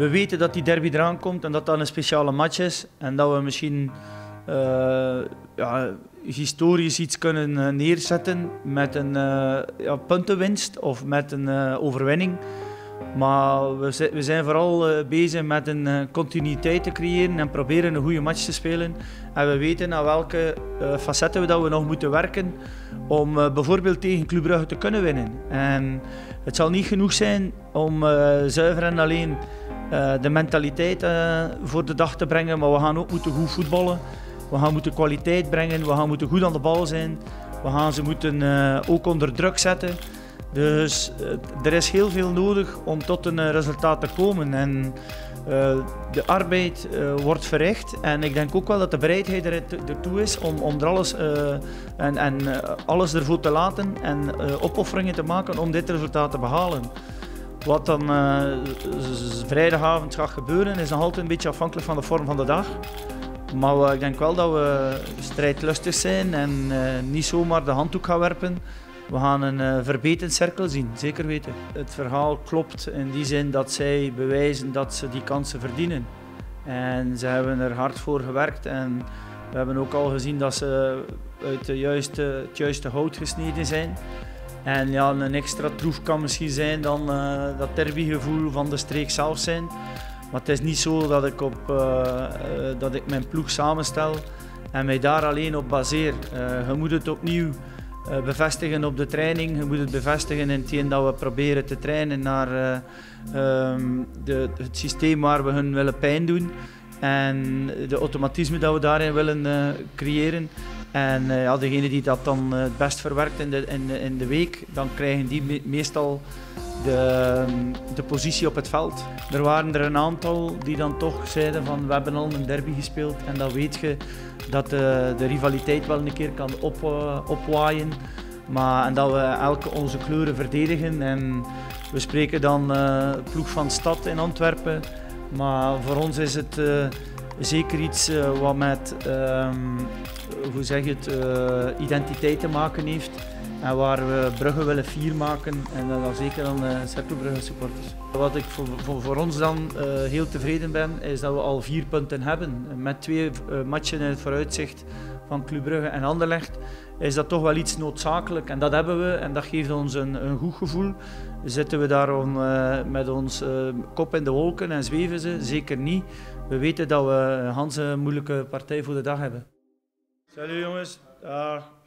we weten dat die derby eraan komt en dat dat een speciale match is. En dat we misschien uh, ja, historisch iets kunnen neerzetten met een ja, puntenwinst of met een overwinning. Maar we, we zijn vooral eh, bezig met een eh, continuïteit te creëren en proberen een goede match te spelen. En we weten naar welke facetten we, dat we nog moeten werken om bijvoorbeeld tegen Club Brugge te kunnen winnen. En het zal niet genoeg zijn om zuiver en alleen de mentaliteit voor de dag te brengen, maar we gaan ook moeten goed voetballen. We gaan moeten kwaliteit brengen, we gaan moeten goed aan de bal zijn. We gaan ze moeten ook onder druk zetten. Dus eh, er is heel veel nodig om tot een eh, resultaat te komen. En de arbeid wordt verricht en ik denk ook wel dat de bereidheid er ertoe is om, om er alles, en, en, alles ervoor te laten en opofferingen te maken om dit resultaat te behalen. Wat dan vrijdagavond gaat gebeuren is nog altijd een beetje afhankelijk van de vorm van de dag. Maar ik denk wel dat we strijdlustig zijn en niet zomaar de handdoek gaan werpen. We gaan een uh, verbeterd cirkel zien, zeker weten. Het verhaal klopt in die zin dat zij bewijzen dat ze die kansen verdienen. En ze hebben er hard voor gewerkt en we hebben ook al gezien dat ze uit de juiste, het juiste hout gesneden zijn. En ja, een extra troef kan misschien zijn dan uh, dat derbygevoel van de streek zelf zijn. Maar het is niet zo dat ik, op, uh, dat ik mijn ploeg samenstel en mij daar alleen op baseer. je moet het opnieuw bevestigen op de training. Je moet het bevestigen in hetgeen dat we proberen te trainen naar um, de, het systeem waar we hun willen pijn doen. En de automatisme dat we daarin willen creëren. En ja, degene die dat dan het best verwerkt in de, in, in de week, dan krijgen die me meestal de, de positie op het veld. Er waren er een aantal die dan toch zeiden van we hebben al een derby gespeeld en dan weet je dat de, de rivaliteit wel een keer kan op, uh, opwaaien. Maar, en dat we elke onze kleuren verdedigen. En we spreken dan uh, ploeg van stad in Antwerpen. Maar voor ons is het uh, zeker iets wat met um, hoe zeg je het, identiteit te maken heeft. En waar we Brugge willen vier maken en dan zeker aan uh, Cercle supporters. Wat ik voor, voor, ons dan uh, heel tevreden ben, is dat we al vier punten hebben. Met twee matchen in het vooruitzicht van Club Brugge en Anderlecht is dat toch wel iets noodzakelijk. En dat hebben we en dat geeft ons een, een goed gevoel. Zitten we daarom met ons kop in de wolken en zweven ze? Zeker niet. We weten dat we een Hans moeilijke partij voor de dag hebben. Salut jongens. Dag.